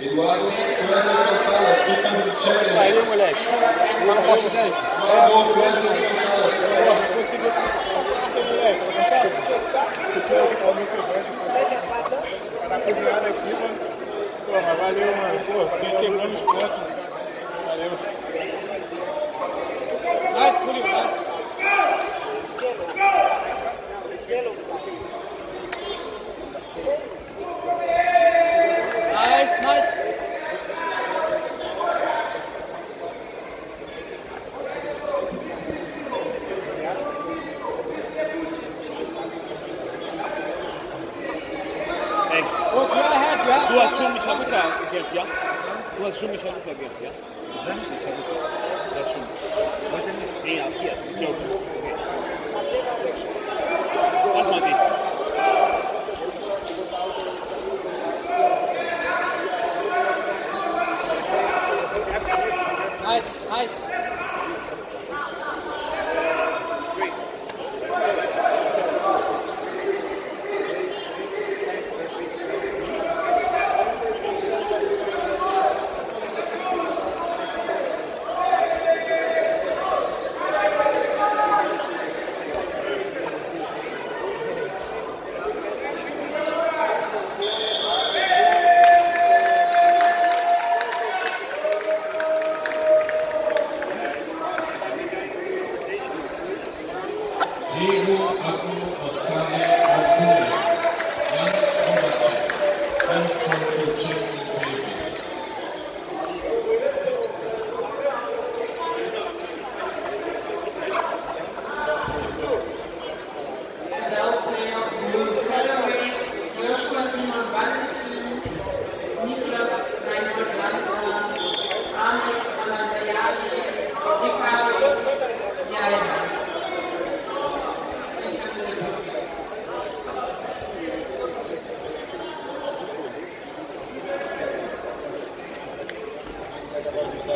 Eduardo Fuentes Gonçalves, Christian Richelli. Aí, moleque. Tá no copo 10? Eduardo Fuentes Gonçalves. Conseguiu. Moleque. Tá cozinhado aqui, mano. Porra, valeu, mano. Pô, fiquei quebrando os pontos. Du hast schon Chabusa Geld, ja? Du hast schon mit Chabusa Geld, ja? Chabusa. Du hast schon. Heute nicht. Nee, ab hier. Ist ja. Okay. Jego Aku Ostanie Wojczuje, Janek Obacie, Państwo Turczyk i Kajewicz.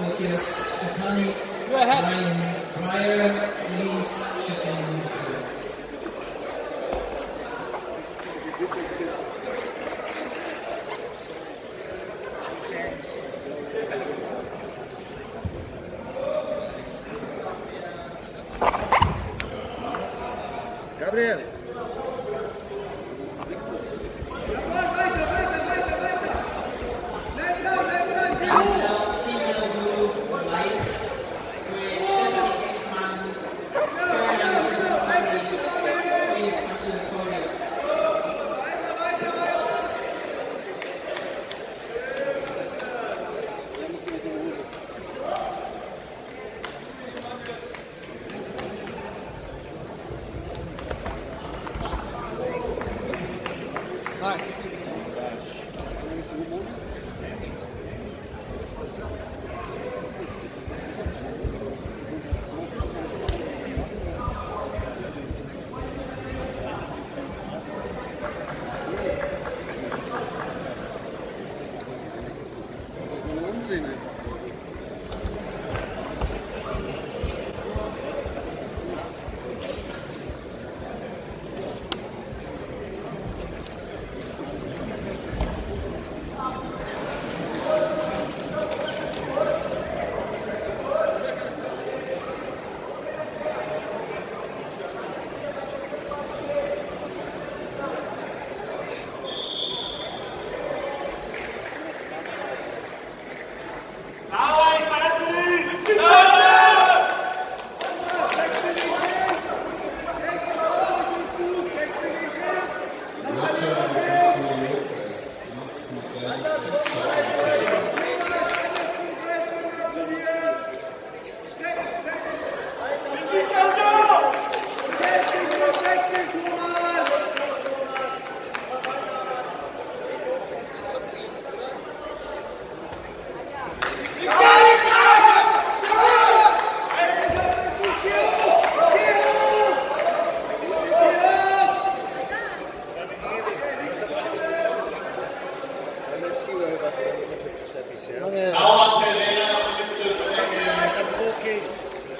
Matthias ahead. Ryan Breyer, Elise Chicken. Gabriel. Nice.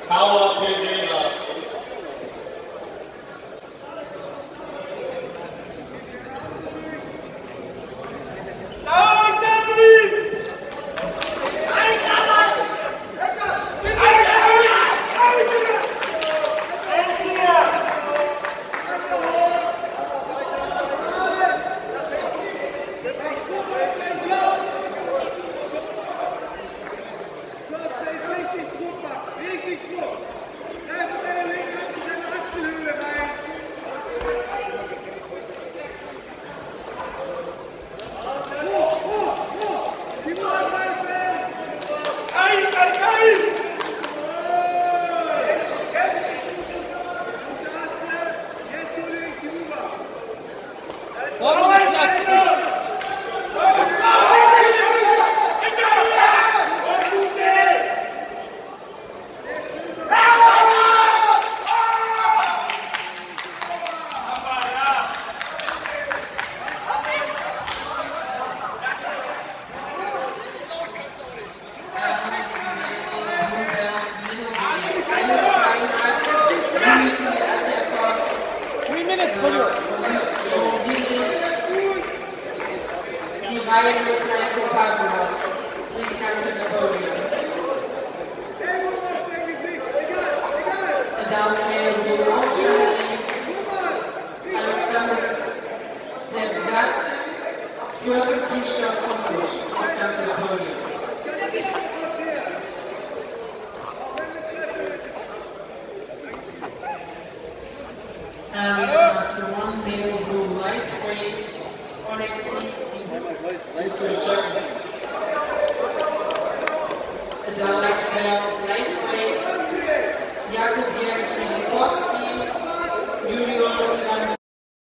喊我 cai, cai, cai! Ivailo Franco please come to the podium. Adult male blue alternately, Alexander Devzatsin, Piotr Krzysztof Kokusz, please come to the podium. And Master One male blue Onyxy Adele's now late.